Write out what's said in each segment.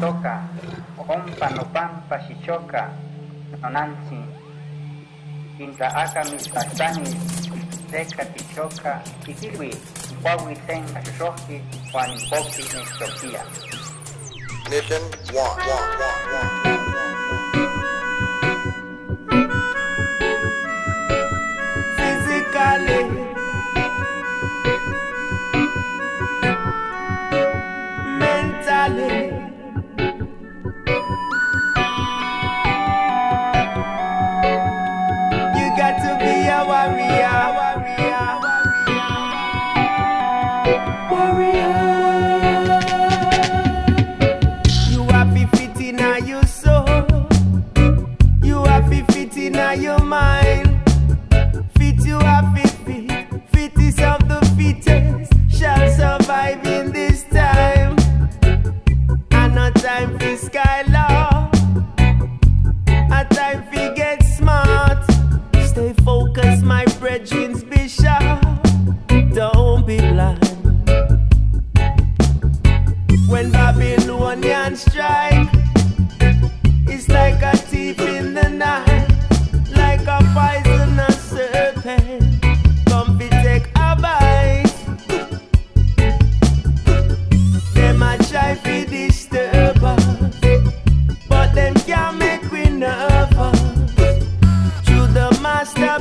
toka ompa tichoka. to the master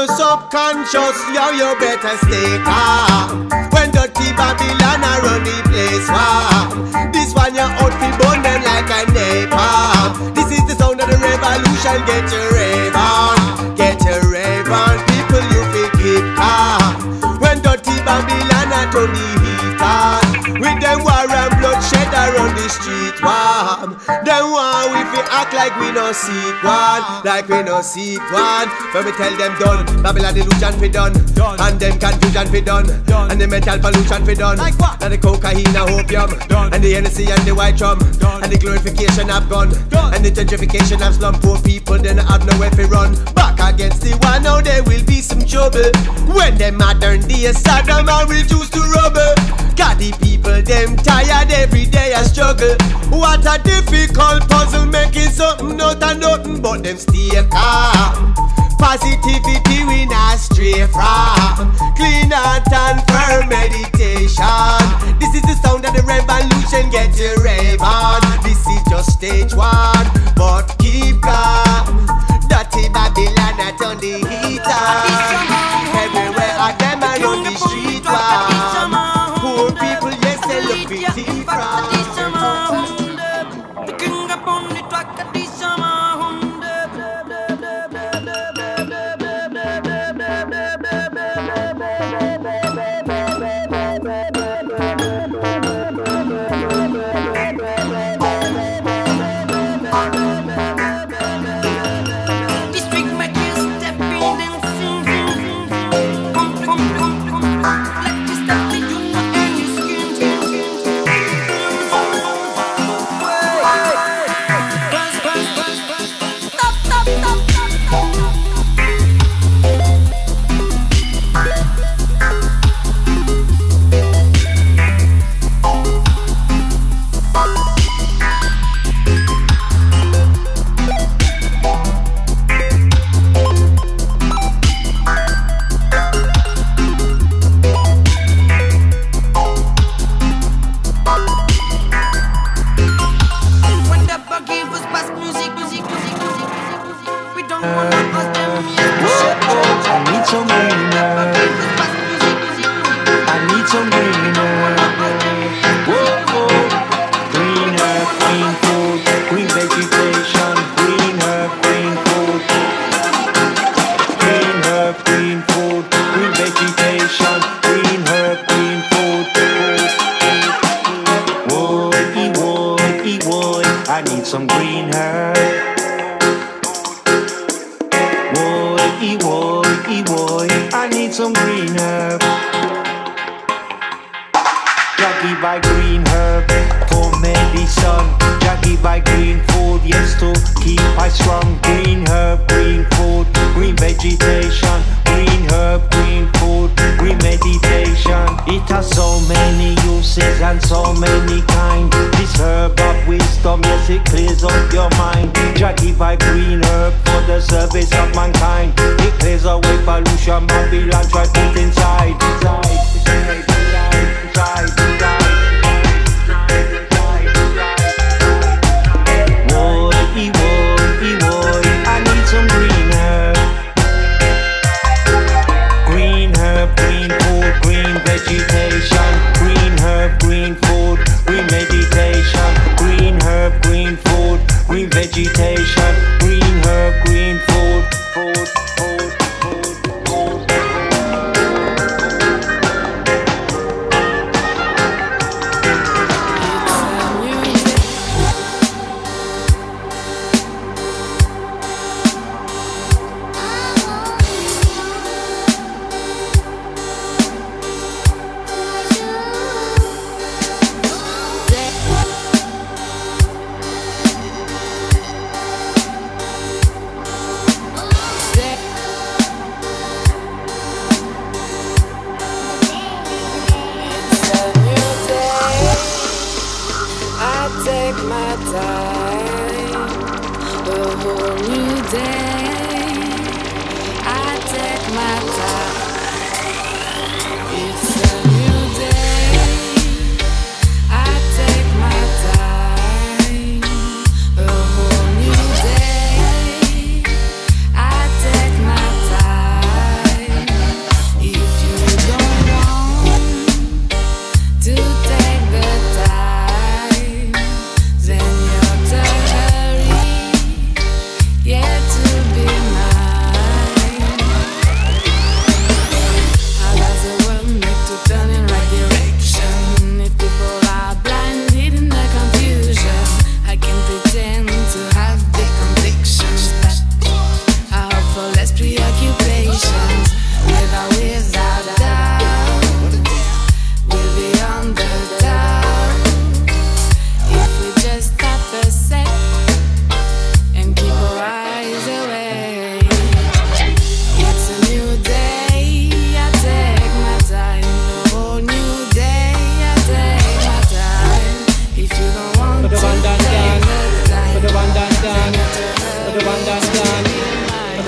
your subconscious, yo, you better stay calm. act like we no seek one, like we no seek one. When we tell them done, Babylon illusion fi done, done. and them confusion fi done, done, and the mental pollution fi done. Like what? And the cocaine and opium, done. and the Hennessy and the white rum, done. and the glorification of gun, done. and the gentrification of slum. Poor people then have nowhere fi run. Back against the one, now there will be some trouble when them modern day Saddam and will choose to rubble. Got the people them tired every day a struggle. What a difficult puzzle making thinking something out of nothing, but them stay calm. Positivity we not stray from. Clean heart and firm meditation. This is the sound of the revolution. Get your rave on. This is just stage one, but keep calm. Dirty Babylon, I turn the heat on. Everywhere I them I run the street one.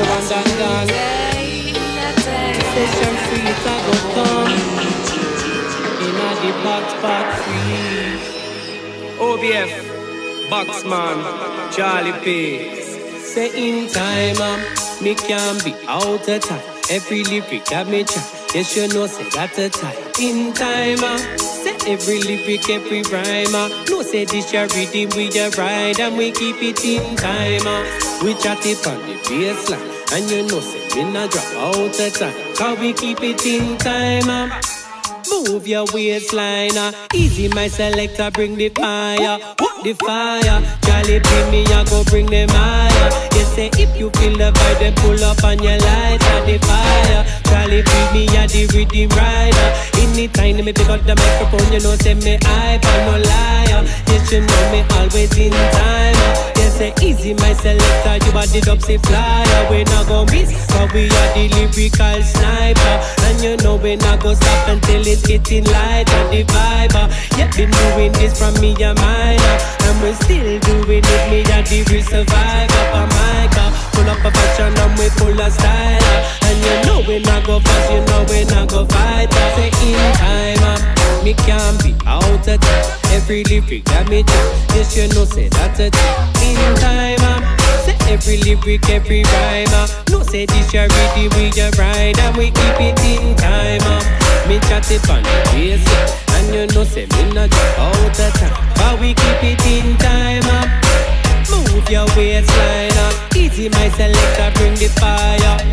The one I take Session free, it a go come. Inna the box, box free. OBF, Boxman, Charlie P. Say in time, um, me can be out of time. Every lyric that me try, yes you know say that a time. In time, um, say every lyric, every rhyme, uh, no say this your rhythm, we your ride and we keep it in time. Uh, we chat it on the baseline, and you know say we not drop out of time, cause we keep it in time. Uh, Move your waistline, uh. easy my selector, bring the fire, Whoop the fire. Charlie bring me, I go bring them higher. You say if you feel the vibe, then pull up on your light at the fire. Charlie bring me, I the rhythm rider. Anytime me pick up the microphone, you know say me hype, I'm no liar. Yes you know me always in time. uh. Say easy my selector, you are the dubsy flyer. We not go miss, cause we are the lyrical sniper. And you know we not go stop until it's getting light and the vibe. Yeah, been doing this from me a minor, and we still doing it. Me a the real survivor, a mic, uh. full up a fashion and we pull a style. And you know we not go fast, you know we not go fight. Say in time, me can't be out of time. Every lyric that me try, yes you know say that's a time. In time, uh, say every lyric, every rhyme. Uh, no say this your rhythm, we your ride and we keep it in time. Uh, me chat it on the bass, and you know say me not drop out the time, but we keep it in time. Uh, move your waistline, uh, easy my selector, bring the fire.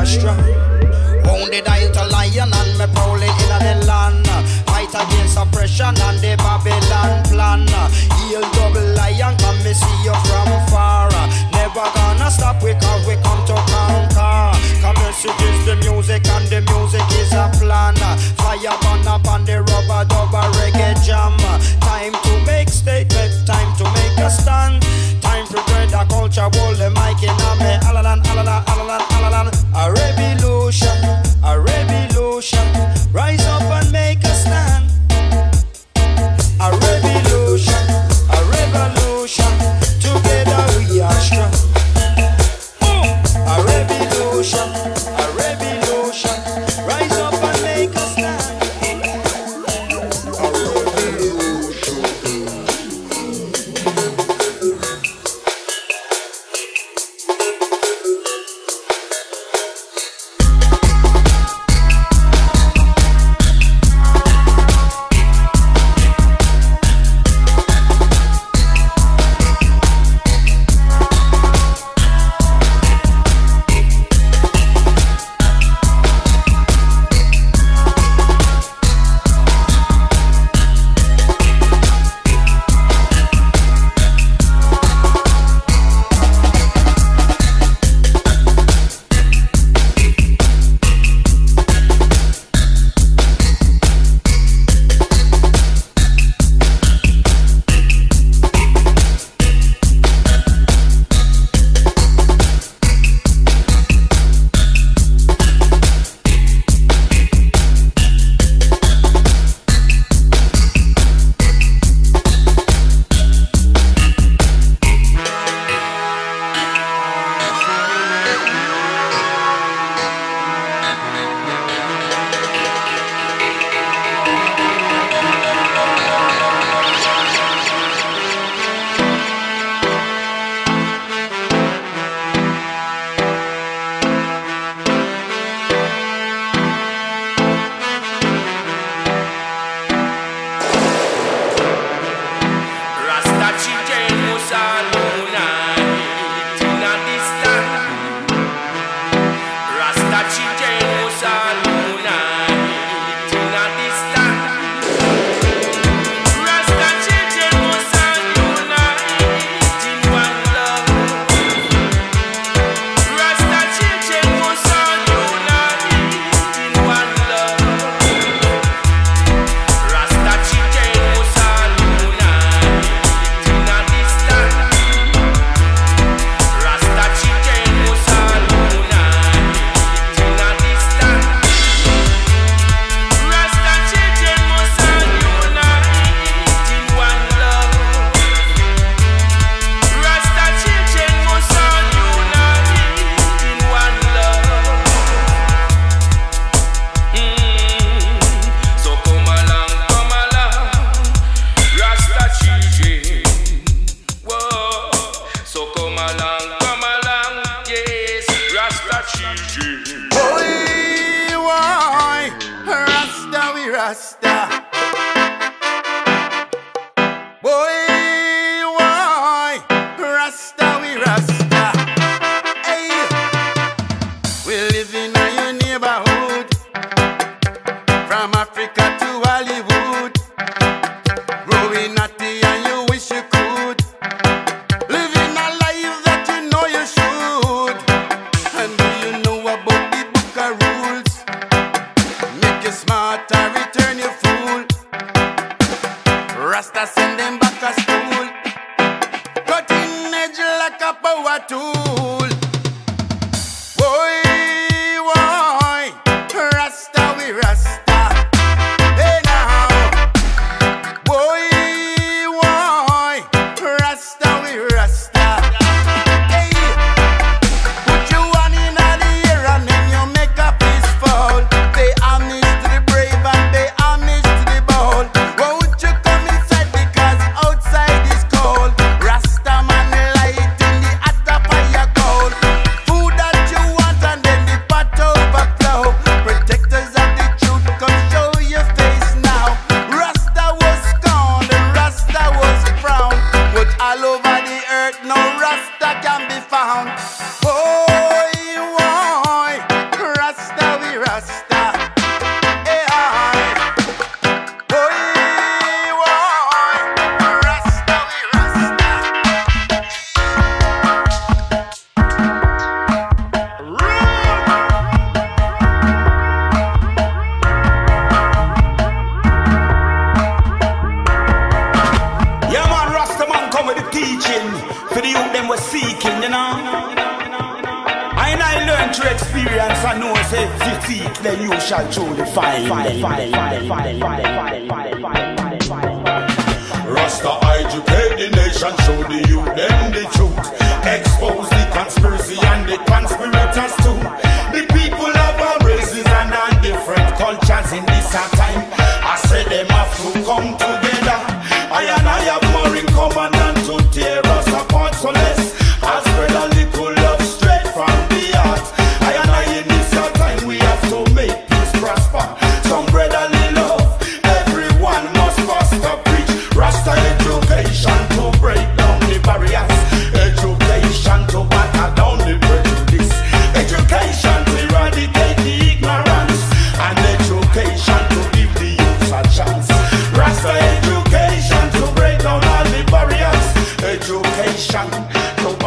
Astra. Wounded I to lion and me prowly in the land. Fight against oppression and the Babylon plan. Heal double lion, come me see you from far. Never gonna stop, we cause we come to conquer. Commerce is the music and the music is a plan. Fire burn up on the rubber dub reggae jam. Time to make statement, time to make a stand. Time to spread the culture, hold the mic in a me. Alalan, alalan, alalan, alalan a revolution, a revolution. Rise up and make a stand. A revolution.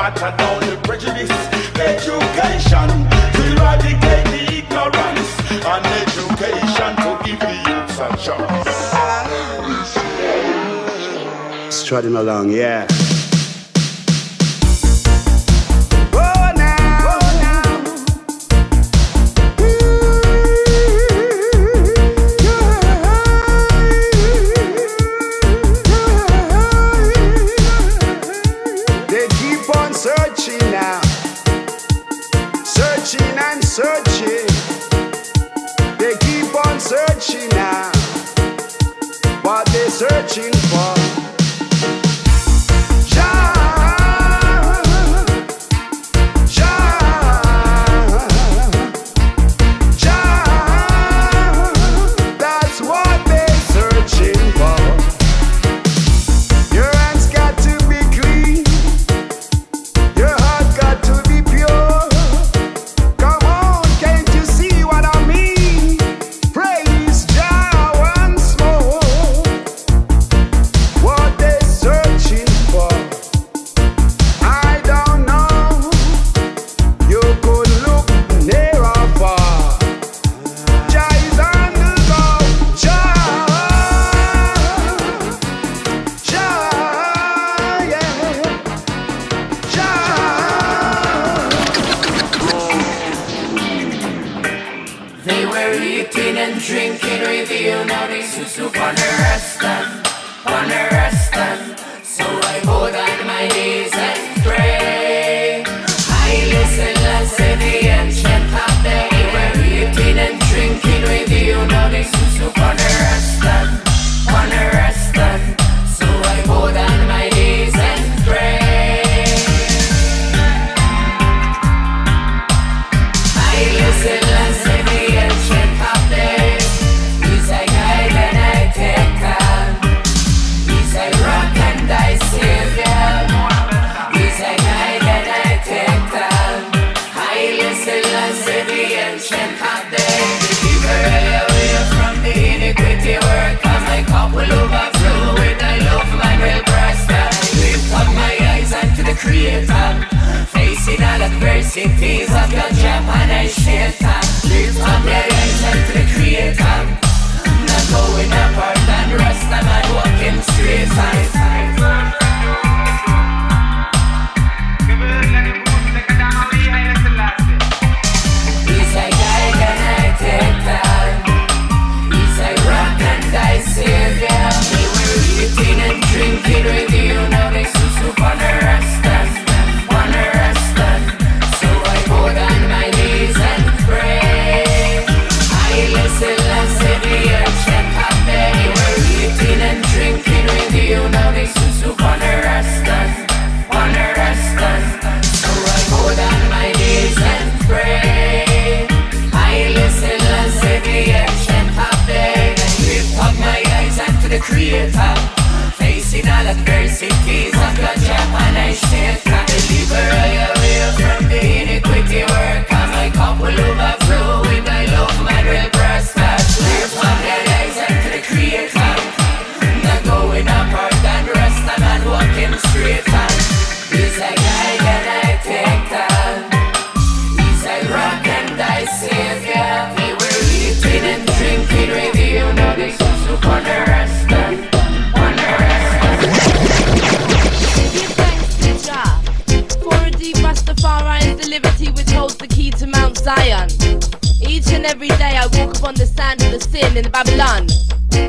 water down the prejudice. Education to eradicate the ignorance, and education to give the youths a chance. Strutting along, yeah.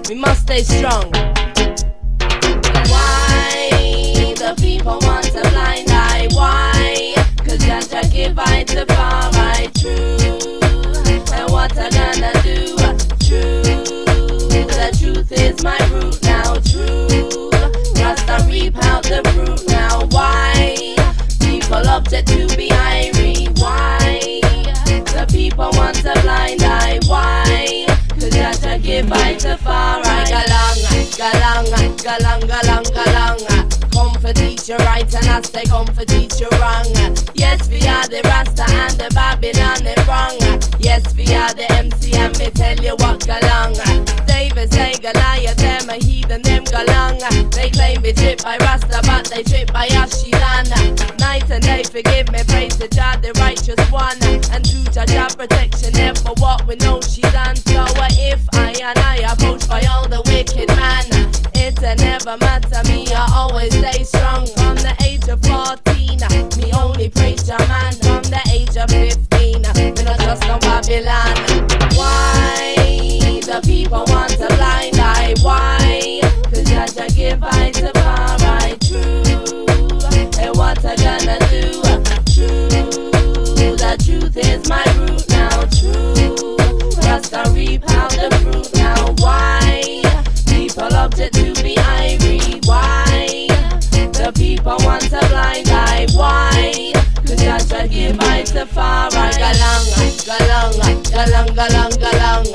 We must stay strong. I the far right. Galang, galang, galang, galang, galang. Come for teach you right and I say come for teach you wrong. Yes, we are the Rasta and the Babylon is wrong. Yes, we are the MC and me tell you what galang. David say Goliath, them a heathen, them galang. They claim we trip by Rasta, but they trip by Ashidan. Night and day, forgive me, praise the Jah, the righteous one. And to Jah protection, for what we know she done. So if I and I approached by all the wicked man, it never matter me, I always stay strong. From the age of 14, uh, me only praise Jah man. From the age of 15, uh, me not trust no Babylon. The far right. Galang, galang, galang, galang, galang.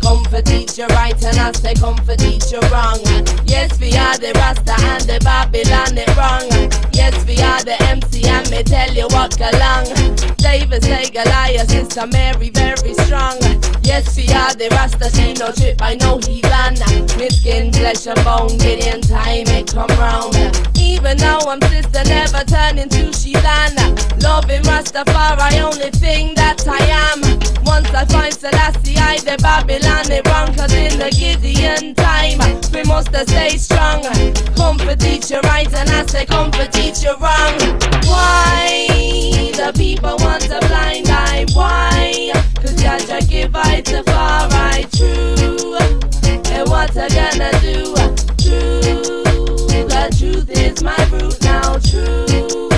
Come for teach you right and I say come for teach you wrong. Yes, we are the Rasta and the Babylon it wrong. Yes, we are the MC and me tell you what galang. David say Goliath, Sister Mary very strong. Yes, we are the Rasta, she no trip, I know he done. Me skin, flesh and bone, Gideon time it come round. Even though I'm sister, never turn into she done. Loving Rastafari, only thing that I am. Once I find Selassie, I the Babylon it wrong. Cause in the Gideon time, we must stay strong. Come for teach you right, and I say come for teach you wrong. Why the people want a blind eye? Why? Cause Jah give I the far right true. And what I gonna do? True. The truth is my root now. True.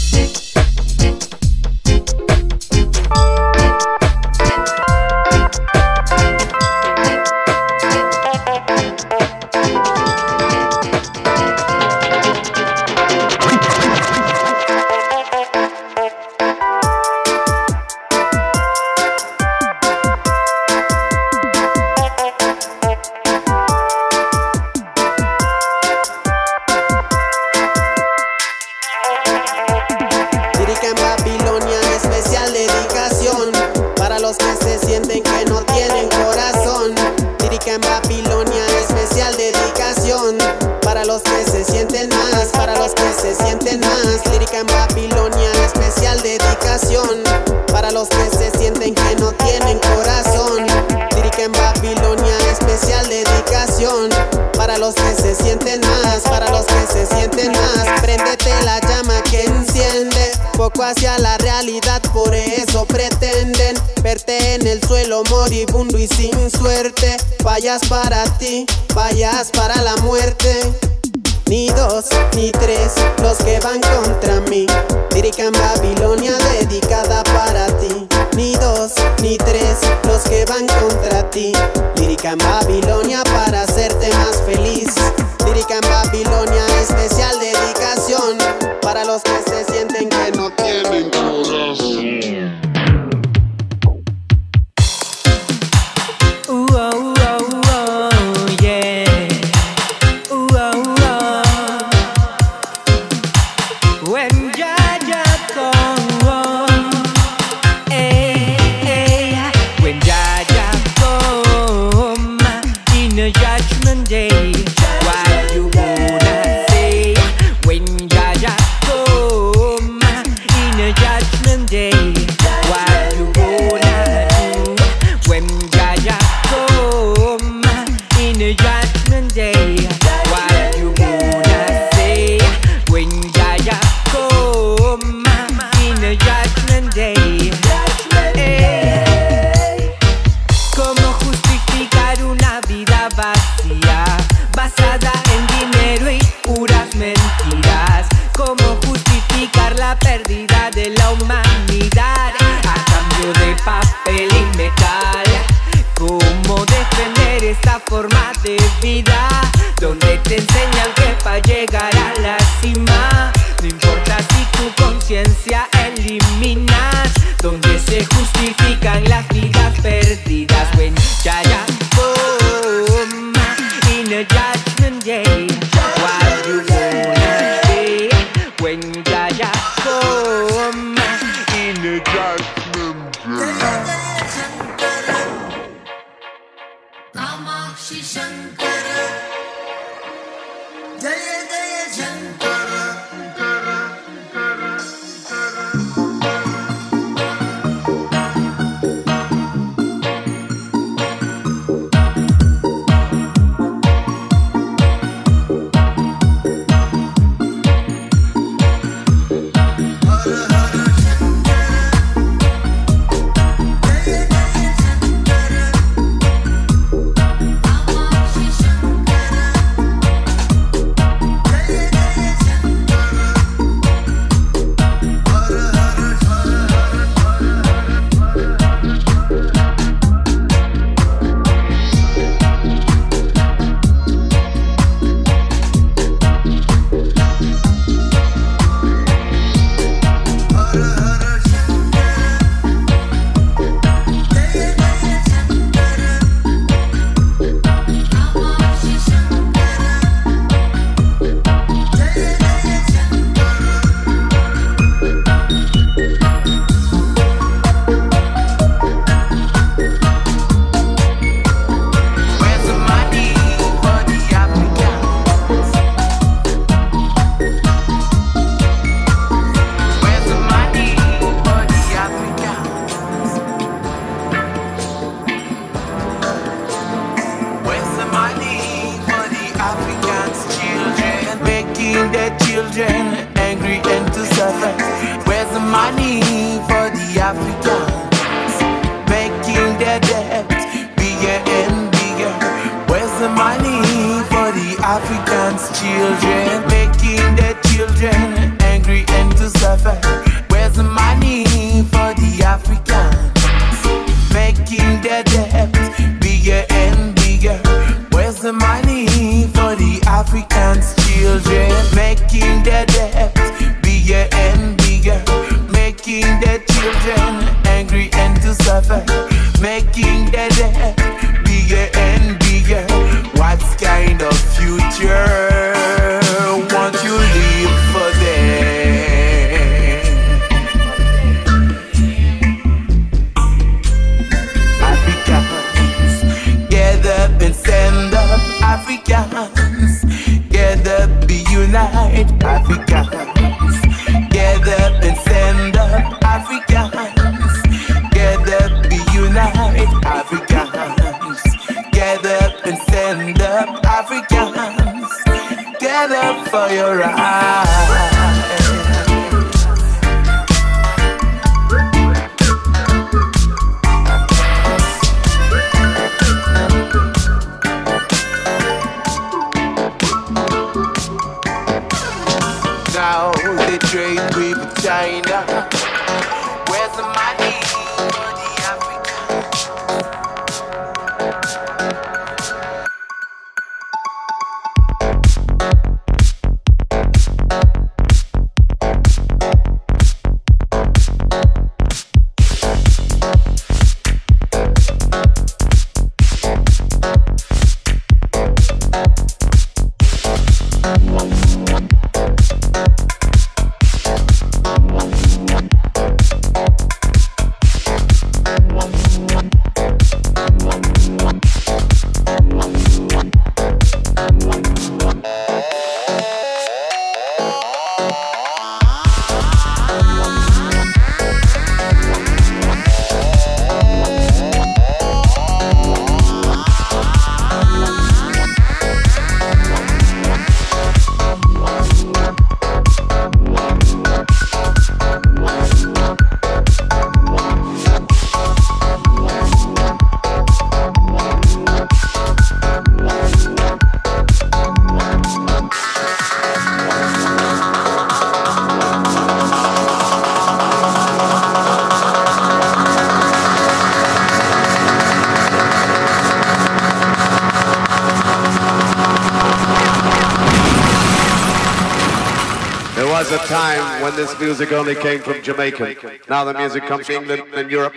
music only came from Jamaica. Now the music comes from England and Europe.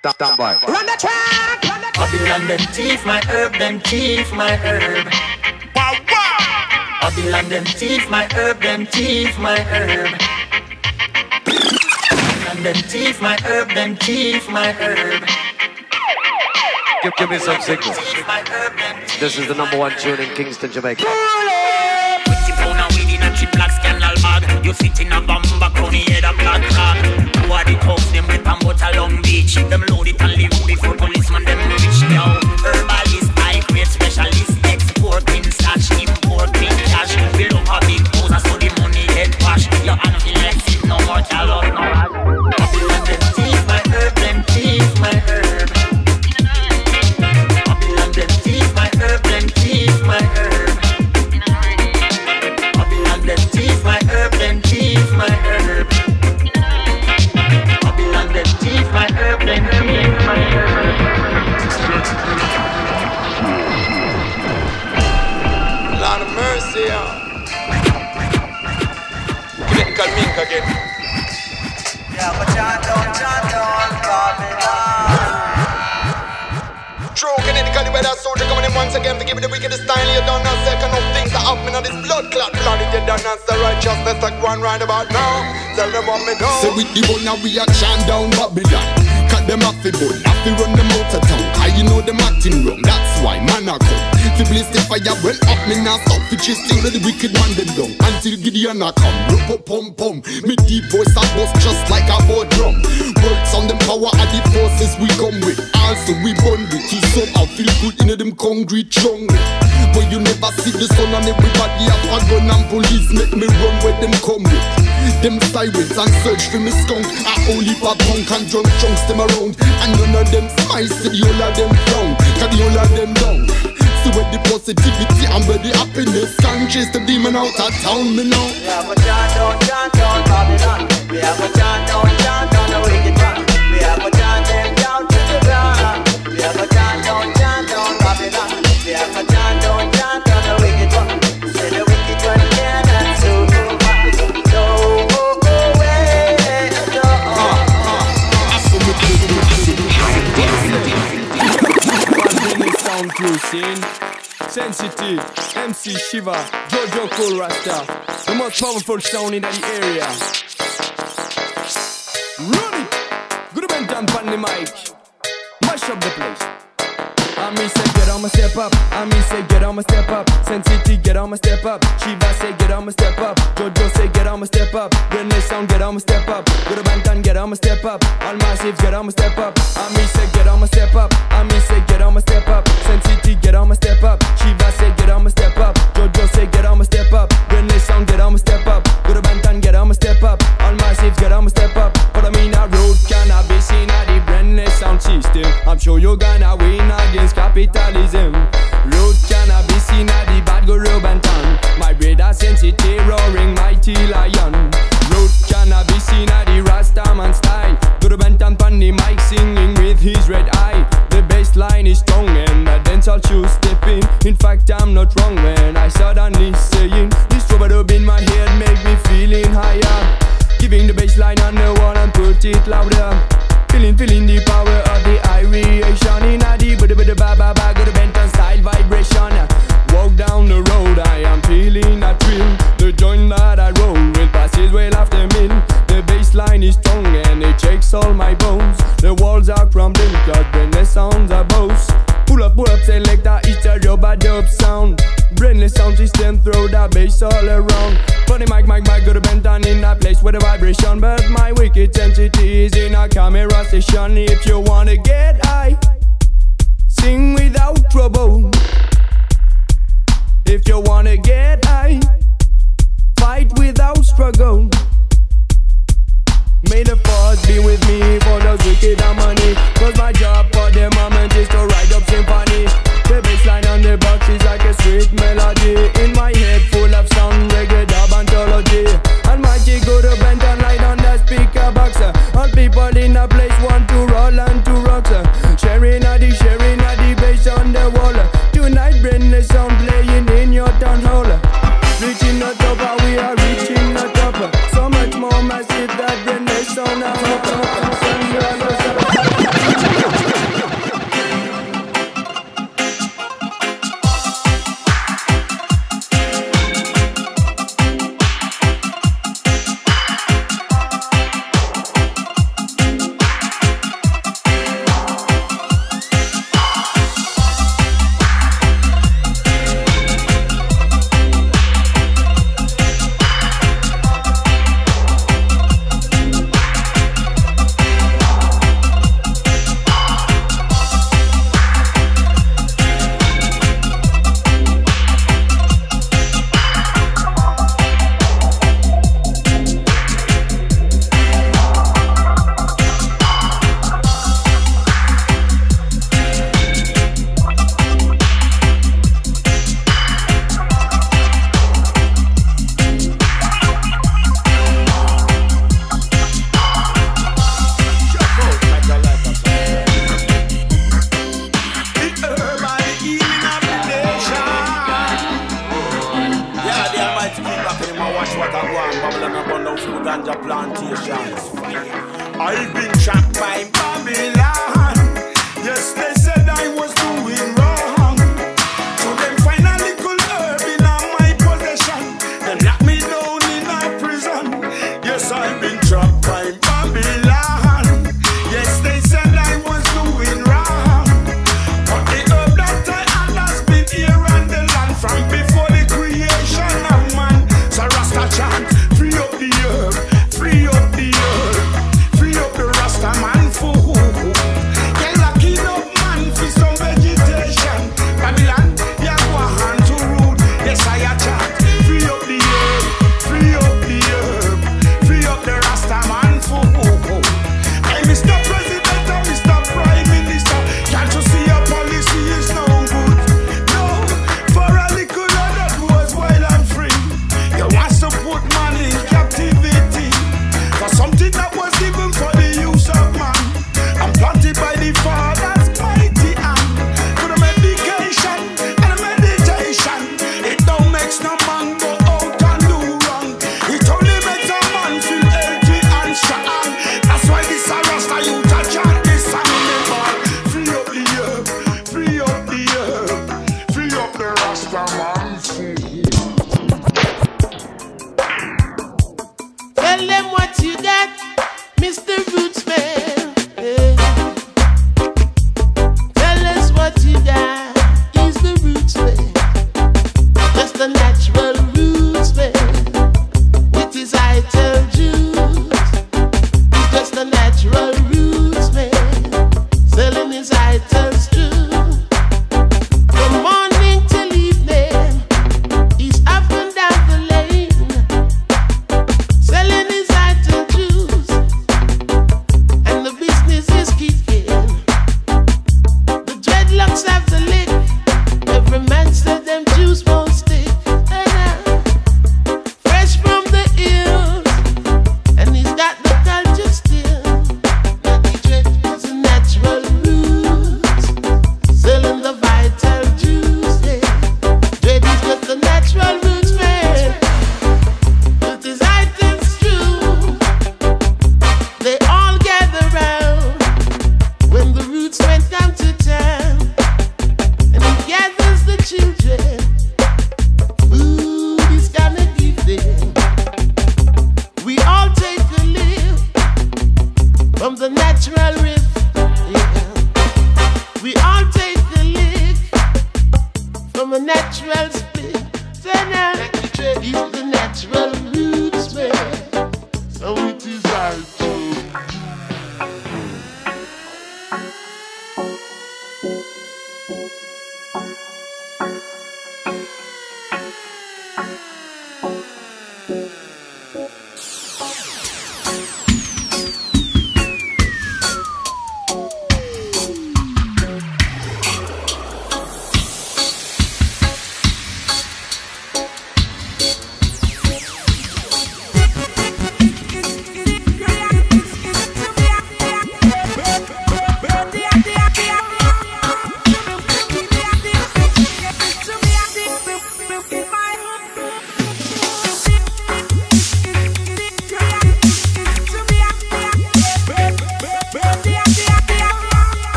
Stand, stand by. Run the track, run the Babylon them thief my herb, them thief my herb. Wow, wow. Babylon them thief my herb, them thief my herb. Babylon them thief my herb, them thief my herb. Give, give me some signal. This is the number one tune in Kingston, Jamaica. Twenty pound of weed in cheap black scandal bag. You sit in a bamba you hear the black flag. Who are the cops? Them rip and butter Long Beach. Them load it and leave before policeman them reach. Yo, True, kinetically where that soldier coming in once again to give the wickedest style. You done and second of things that happen on this blood clot. Planet you done and the righteousness like one right about now. Tell them what me know. Say with the bun now we a chant down Babylon. Cut them off the bun, have to run them out of town. Cause you know them acting wrong, that's why man a come. Fi blaze the fire well up, me now stop Fi chase thing the wicked man them down Until Gideon a come, rope up pum pum. Me deep voice a bust just like a board drum. Words on them power of the forces we come with. Also we born with, to somehow feel good in them concrete jungle. But you never see the sun and everybody have a gun and police make me run where them come with. Them sirens and search for me skunk. A only for punk and drunk chunks them around. And none of them smiles to the whole of them frown Cause the of them down See where the positivity and where the happiness Can chase the demon out of town me now We have a chant down, chant down Babylon. We have a chant down, chant down the Crew. Sensitive, MC Shiva, Jojo Cool Rasta, the most powerful sound in the area. Run it! Good bend down on the mic. Mash up the place. I mean say get on my step up. I mean say get on my step up. Sensitive get on my step up. Shiva say get on my step up. Jojo say get on my step up. Renee sound get on my step up. Good Bantan get on my step up. All massive get on my step up. I mean say get on my step up. I mean say get on my step up. Sensitive get on